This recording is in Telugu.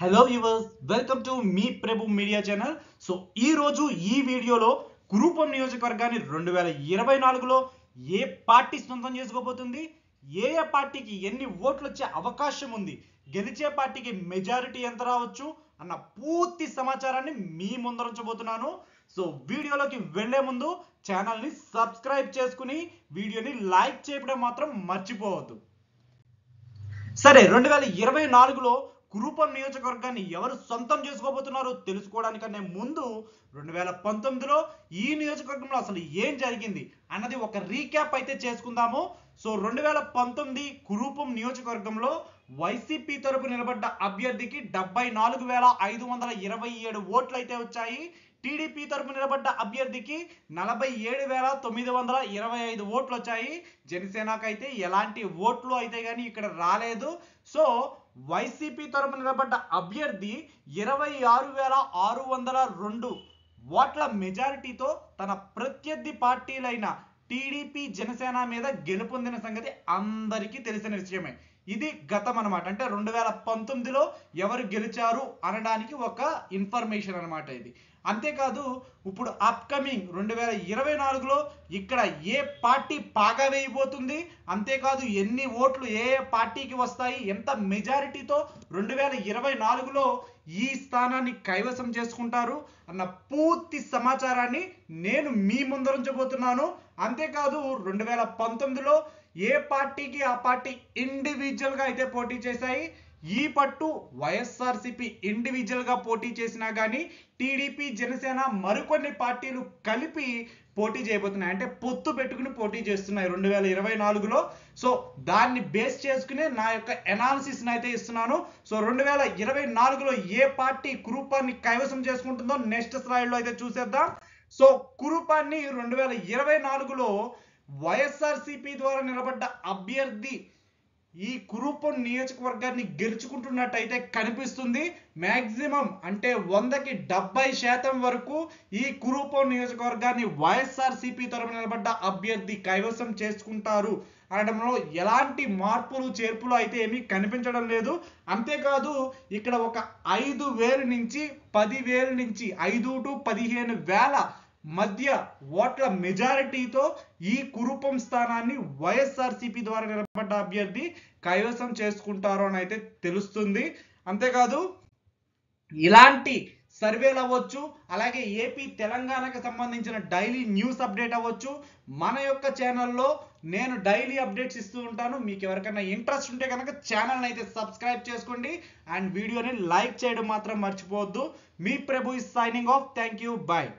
హలో వ్యూవర్స్ వెల్కమ్ టు మీ ప్రభు మీడియా ఛానల్ సో ఈ రోజు ఈ వీడియోలో కురూపం నియోజకవర్గాన్ని రెండు వేల ఇరవై నాలుగులో ఏ పార్టీ సొంతం చేసుకోబోతుంది? ఏ ఏ పార్టీకి ఎన్ని ఓట్లు వచ్చే అవకాశం ఉంది? గెలిచే పార్టీకి మెజారిటీ ఎంత రావచ్చు? అన్న పూర్తి సమాచారాన్ని మీ ముందరించబోతున్నాను సో వీడియోలోకి వెళ్ళే ముందు ఛానల్ని సబ్స్క్రైబ్ చేసుకుని వీడియోని లైక్ చేయడం మాత్రం మర్చిపోవద్దు. సరే రెండు వేల ఇరవై నాలుగులో కురూపం నియోజకవర్గాన్ని ఎవరు సొంతం చేసుకోబోతున్నారో తెలుసుకోవడానికనే ముందు రెండు వేల పంతొమ్మిదిలో ఈ నియోజకవర్గంలో అసలు ఏం జరిగింది అన్నది ఒక రీక్యాప్ అయితే చేసుకుందాము. సో రెండు వేల పంతొమ్మిది కురూపం నియోజకవర్గంలో వైసీపీ తరపు నిలబడ్డ అభ్యర్థికి డెబ్బై నాలుగు వేల ఐదు వందల ఇరవై ఏడు ఓట్లు అయితే వచ్చాయి. టీడీపీ తరపు నిలబడ్డ అభ్యర్థికి నలభై ఏడు వేల తొమ్మిది వందల ఇరవై ఐదు ఓట్లు వచ్చాయి. జనసేనకు అయితే ఎలాంటి ఓట్లు అయితే కానీ ఇక్కడ రాలేదు. సో వైసీపీ తరపు నిలబడ్డ అభ్యర్థి ఇరవై ఆరు వేల ఆరు వందల రెండు ఓట్ల మెజారిటీతో తన ప్రత్యర్థి పార్టీలైన టీడీపీ జనసేన మీద గెలుపొందిన సంగతి అందరికీ తెలిసిన విషయమే. ఇది గతం అనమాట అంటే రెండు వేల పంతొమ్మిదిలో ఎవరు గెలిచారు అనడానికి ఒక ఇన్ఫర్మేషన్ అనమాట ఇది. అంతేకాదు ఇప్పుడు అప్కమింగ్ రెండు వేల ఇరవై నాలుగులో ఇక్కడ ఏ పార్టీ పాగా వేయబోతుంది అంతేకాదు ఎన్ని ఓట్లు ఏ ఏ పార్టీకి వస్తాయి ఎంత మెజారిటీతో రెండు వేల ఇరవై నాలుగులో ఈ స్థానాన్ని కైవసం చేసుకుంటారు అన్న పూర్తి సమాచారాన్ని నేను మీ ముందరుంచబోతున్నాను అంతేకాదు రెండు వేల పంతొమ్మిదిలో ఏ పార్టీకి ఆ పార్టీ ఇండివిజువల్గా అయితే పోటీ చేశాయి? ఈ పట్టు వైఎస్ఆర్సిపి ఇండివిజువల్గా పోటీ చేసినా కానీ టీడీపీ జనసేన మరికొన్ని పార్టీలు కలిపి పోటీ చేయబోతున్నాయి. అంటే పొత్తు పెట్టుకుని పోటీ చేస్తున్నాయి రెండు వేల ఇరవై నాలుగులో. సో దాన్ని బేస్ చేసుకునే నా యొక్క ఎనాలిసిస్ అయితే ఇస్తున్నాను. సో రెండు వేల ఇరవై నాలుగులో ఏ పార్టీ కురూపాన్ని కైవసం చేసుకుంటుందో నెక్స్ట్ స్లైడ్ అయితే చూసేద్దాం. సో కురూపాన్ని రెండు వేల ఇరవై నాలుగులో వైఎస్ఆర్సిపి ద్వారా నిలబడ్డ అభ్యర్థి ఈ కురుపం నియోజకవర్గాన్ని గెలుచుకుంటున్నట్టయితే కనిపిస్తుంది. మ్యాక్సిమం అంటే వందకి డెబ్బై శాతం వరకు ఈ కురుపం నియోజకవర్గాన్ని వైఎస్ఆర్సీపీ తరపున నిలబడ్డ అభ్యర్థి కైవసం చేసుకుంటారు అనడంలో ఎలాంటి మార్పులు చేర్పులు అయితే ఏమీ కనిపించడం లేదు. అంతేకాదు ఇక్కడ ఒక ఐదు వేల నుంచి పది వేల నుంచి ఐదు టు పదిహేను వేల మధ్య ఓట్ల మెజారిటీతో ఈ కురూపం స్థానాన్ని వైఎస్ఆర్సీపీ ద్వారా నిలబడ్డ అభ్యర్థి కైవసం చేసుకుంటారు అని అయితే తెలుస్తుంది. అంతేకాదు ఇలాంటి సర్వేలు అవ్వచ్చు అలాగే ఏపీ తెలంగాణకు సంబంధించిన డైలీ న్యూస్ అప్డేట్ అవ్వచ్చు. మన యొక్క ఛానల్లో నేను డైలీ అప్డేట్స్ ఇస్తూ ఉంటాను. మీకు ఎవరికైనా ఇంట్రెస్ట్ ఉంటే కనుక ఛానల్ని అయితే సబ్స్క్రైబ్ చేసుకోండి. అండ్ వీడియోని లైక్ చేయడం మాత్రం మర్చిపోవద్దు. మీ Prabhu is signing off. Thank you. Bye